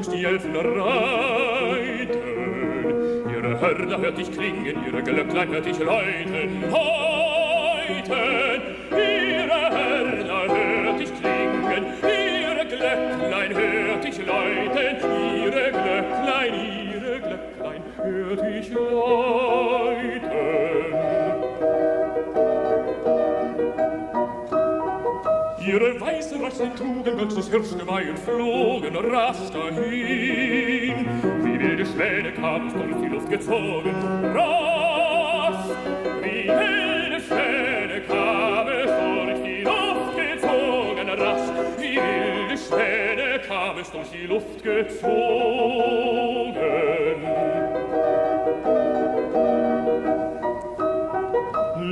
längst die Elfen reiten. Ihre Hörner hört ich klingen, ihre Glöcklein hört ich läuten. Heute, Ihre Hörner hört ich klingen, ihre Glöcklein hört ich läuten. Ihre Glöcklein, ihre Glöcklein hört ich läuten. Ihre sein das Herz gemein flogen rasch dahin. Wie wilde Schwäne kam es durch die Luft gezogen, rasch. Wie wilde Schwäne kam es durch die Luft gezogen, rasch. Wie wilde Schwäne kam es durch die Luft gezogen.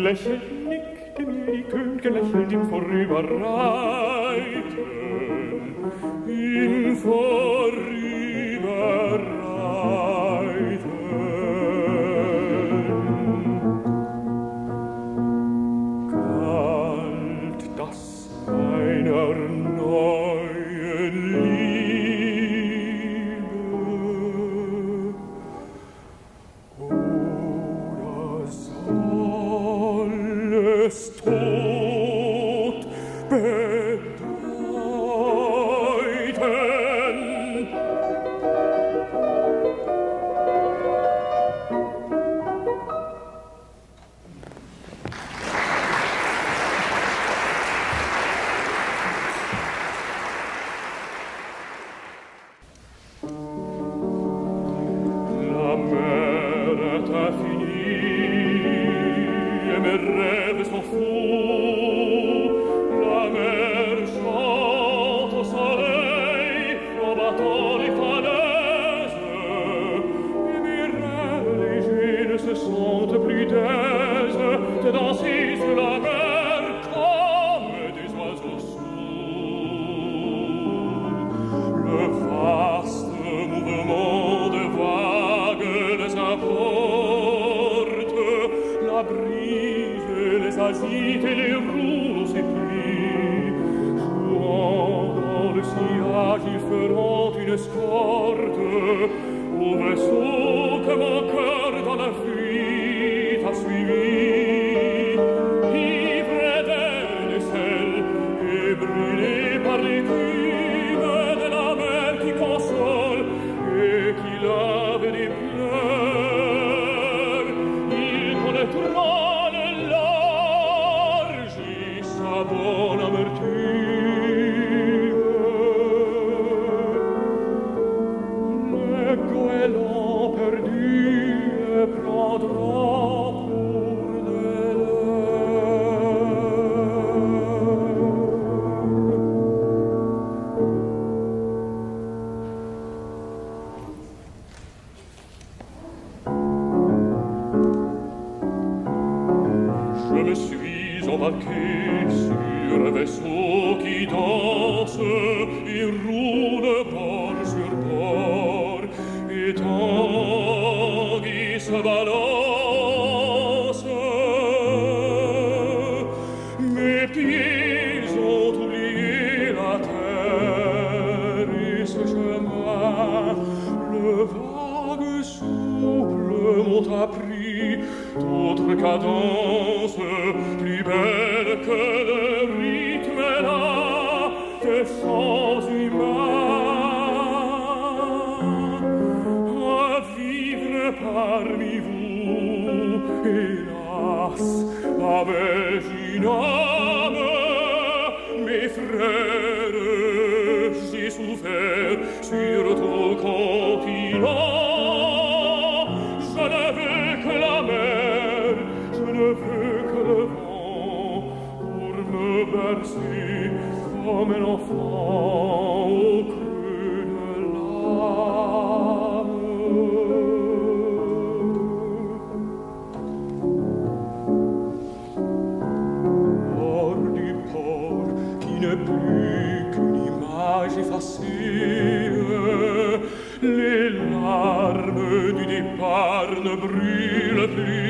Lächelnd nickte mir die Könke, lächelnd im vorüber rasch. versi come lo fa o crudel or di por chi ne più che un'image fa sire le larme di départ ne brille plus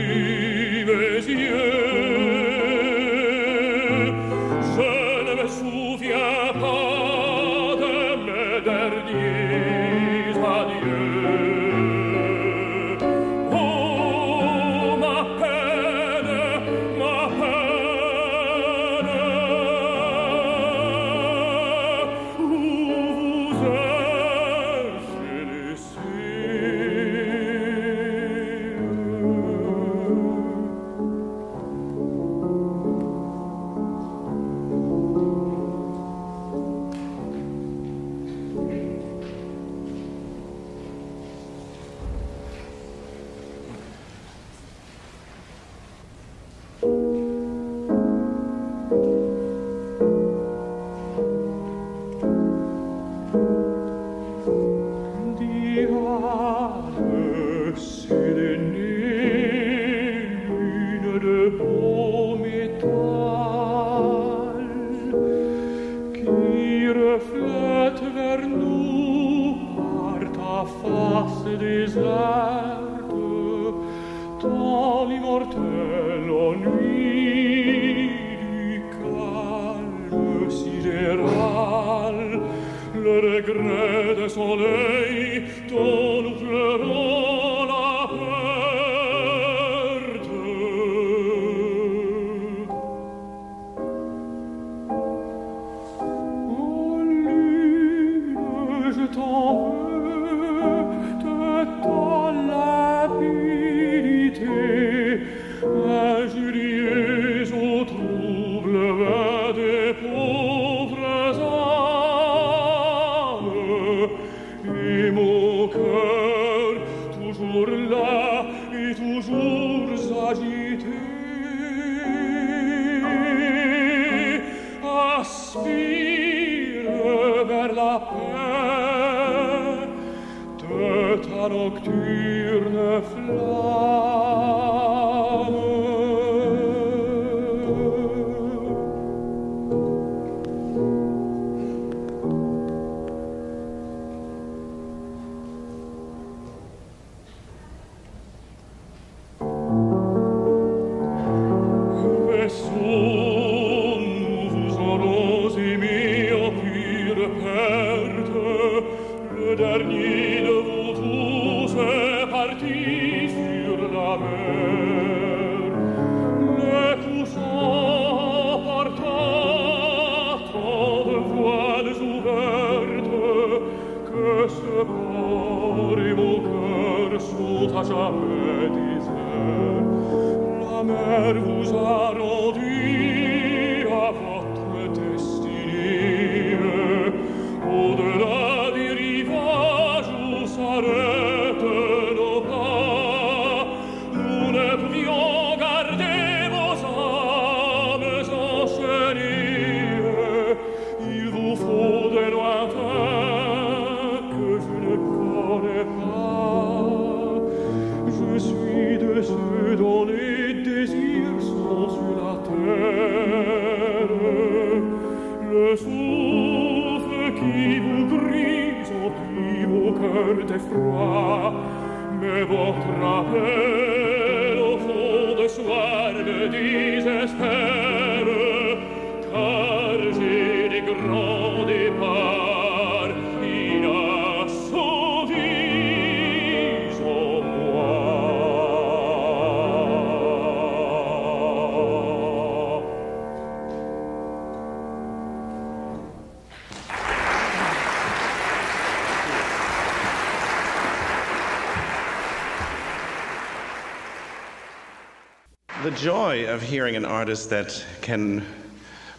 que votre appel au fond de soir me dit of hearing an artist that can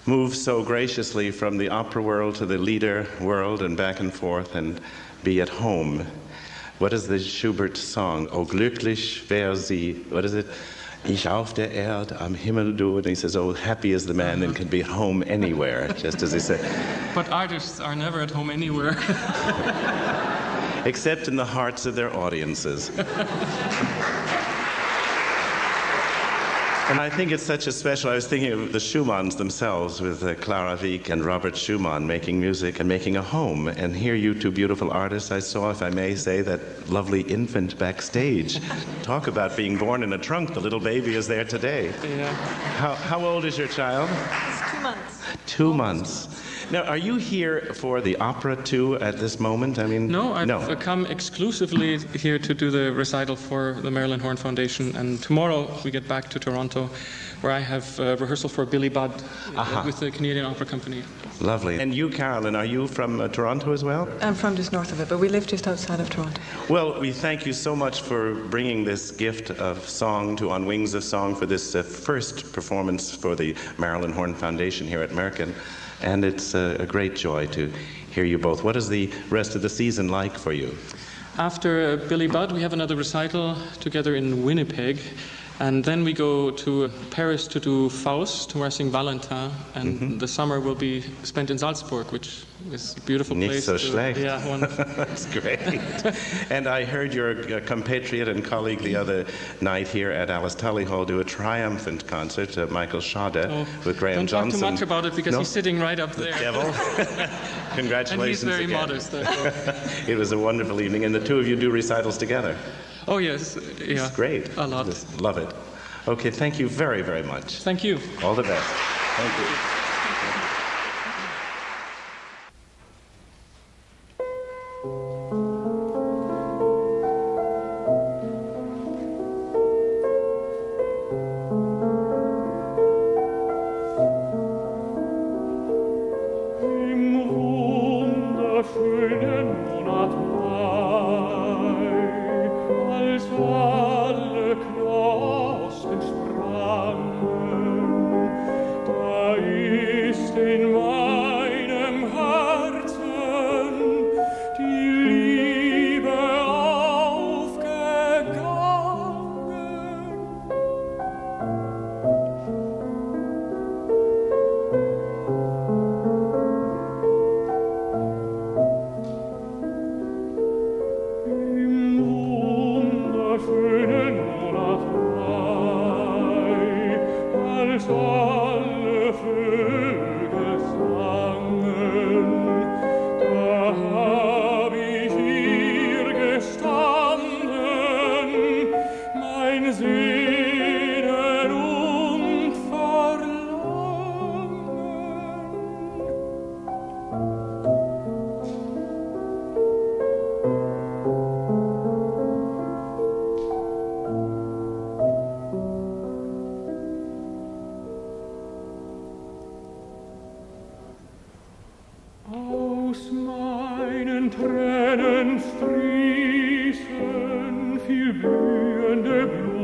move so graciously from the opera world to the lieder world and back and forth and be at home. What is the Schubert song? Oh, glücklich wär sie. What is it? Ich auf der Erde, am Himmel du. And he says, oh, happy is the man and can be at home anywhere, just as he said. But artists are never at home anywhere. except in the hearts of their audiences. And I think it's such a special. I was thinking of the Schumanns themselves with uh, Clara Wieck and Robert Schumann making music and making a home. And here, you two beautiful artists, I saw, if I may say, that lovely infant backstage. Talk about being born in a trunk. The little baby is there today. yeah. How, how old is your child? It's two months. Two months. Now, are you here for the opera too at this moment? I mean, No, I've no. come exclusively here to do the recital for the Marilyn Horn Foundation, and tomorrow we get back to Toronto, where I have uh, rehearsal for Billy Budd uh, Aha. with the Canadian Opera Company. Lovely. And you, Carolyn, are you from uh, Toronto as well? I'm from just north of it, but we live just outside of Toronto. Well, we thank you so much for bringing this gift of song to On Wings of Song for this uh, first performance for the Marilyn Horn Foundation here at American. And it's uh, a great joy to hear you both. What is the rest of the season like for you? After uh, Billy Budd, we have another recital together in Winnipeg. And then we go to Paris to do Faust, where I sing Valentin. And Mm-hmm. the summer will be spent in Salzburg, which is a beautiful Nicht place. so to- schlecht. Yeah, wonderful. That's great. and I heard your uh, compatriot and colleague the other night here at Alice Tully Hall do a triumphant concert, uh, Michael Schade, Oh, with Graham Don't Johnson. talk too much about it because No? he's sitting right up there. Devil. Congratulations and he's very again. modest. it was a wonderful evening, and the two of you do recitals together. Oh yes, yeah, It's great. a lot. Just love it. Okay, thank you very, very much. Thank you. All the best. Thank you. aus meinen Tränen fließen viel blühende Blumen.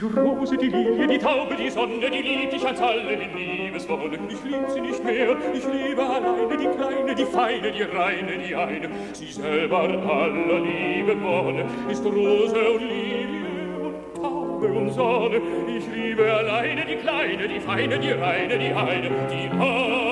Die Rose, die Lilie, die Taube, die Sonne, die liebt dich als alle in Liebeswonne. Ich lieb sie nicht mehr, ich liebe alleine die Kleine, die Feine, die Reine, die eine. Sie selber aller Liebe Wonne ist Rose und Lilie und Taube und Sonne. Ich liebe alleine die Kleine, die Feine, die Reine, die eine, die eine.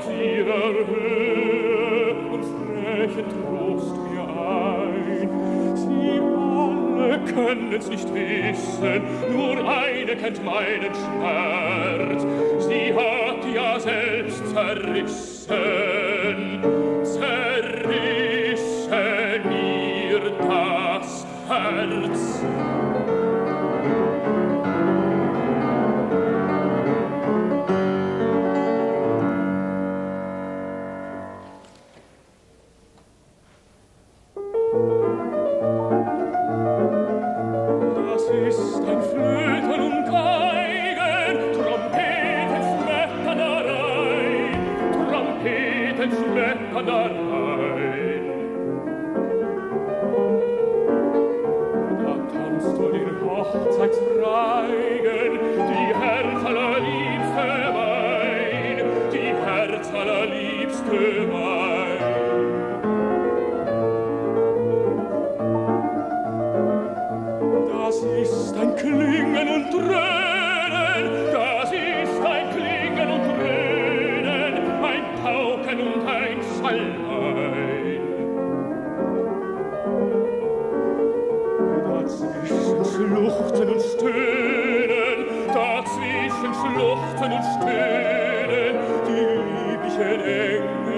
aus ihrer Höhe und sprechen Trost mir ein. Sie alle können's nicht wissen, nur eine kennt meinen Schmerz. Sie hat ja selbst zerrissen. Schluchten und Stöhnen, dazwischen Schluchten und Stöhnen, die lieblichen Engel.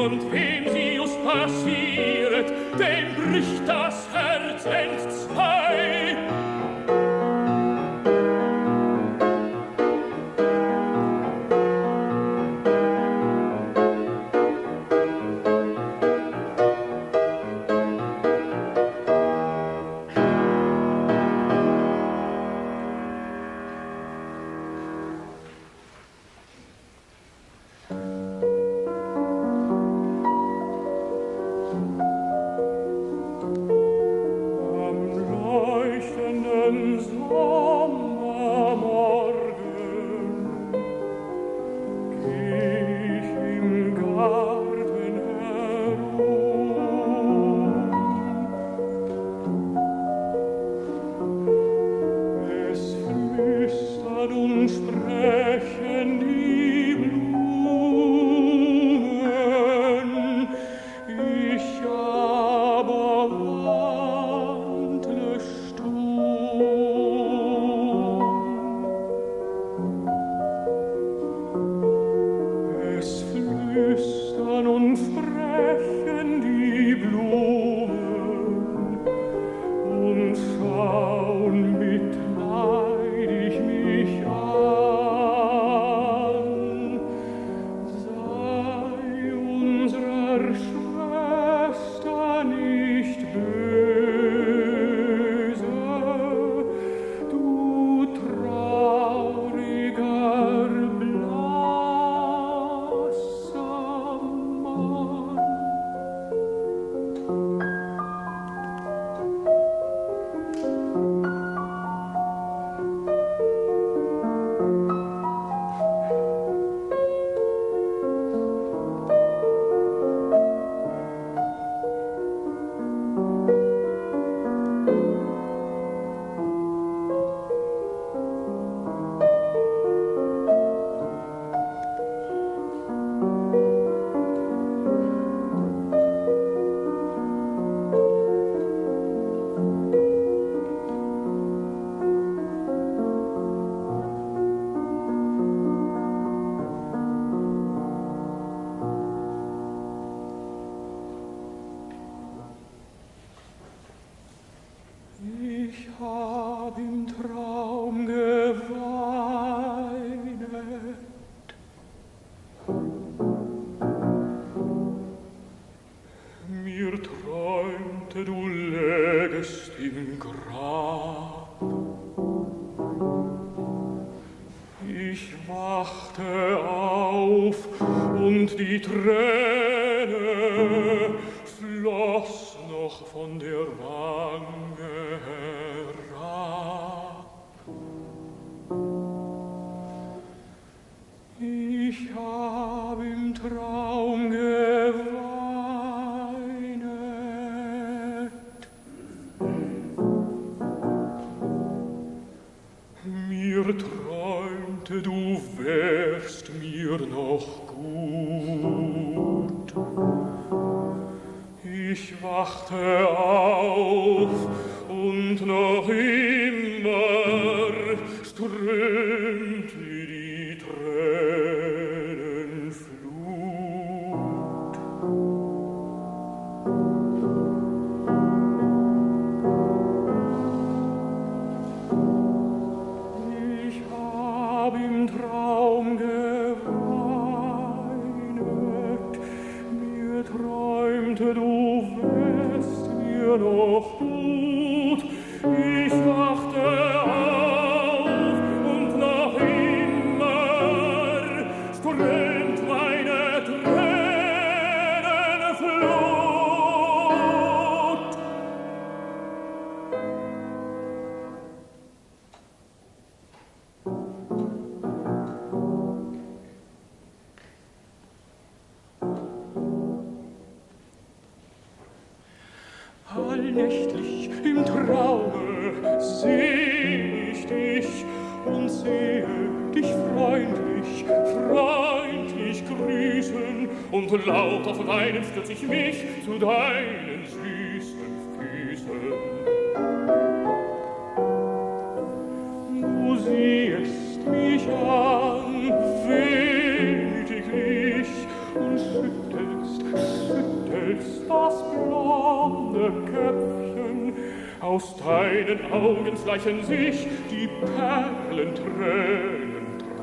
und wem sie us passiert, dem bricht das Herz entsetzt.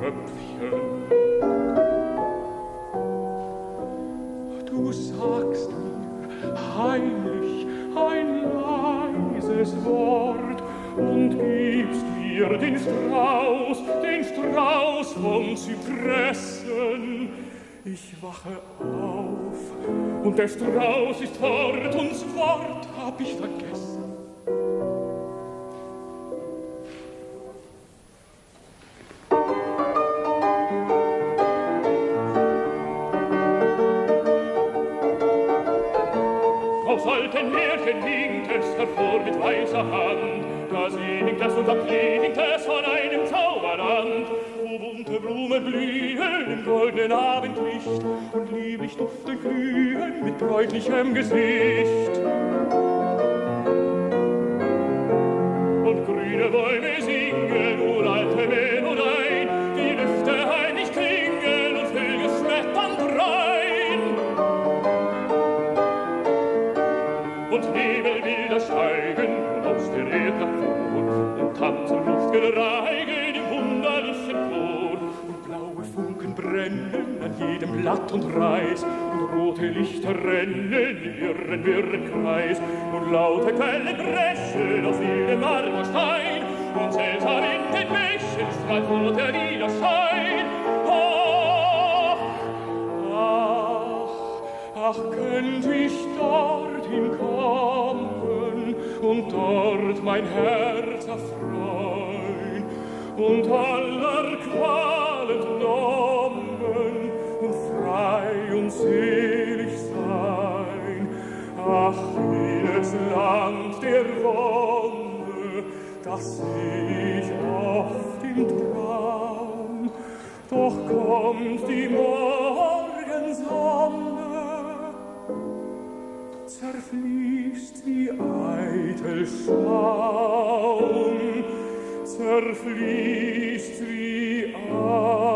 Perlentränentröpfchen. Du sagst mir heimlich ein leises Wort und gibst mir den Strauß, den Strauß von Zypressen. Ich wache auf und der Strauß ist fort und das Wort hab ich vergessen. schönen Abendlicht und lieblich duften Glühen mit bräutlichem Gesicht. Blatt und reis und rote Lichter rennen irren wirren Kreis und laute Quellen brechen aus jedem Marmorstein. Und seltsam in den Bächen strahlt roter Widerschein. Ach, ach, ach, könnt ich dorthin kommen und dort mein Herz erfreuen. Und aller Qualen noch, selig sein. Ach, jedes Land der Wonne, das seh ich oft im Traum. Doch kommt die Morgensonne, zerfließt wie eitel Schaum, zerfließt wie eitel